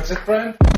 That's it, friend?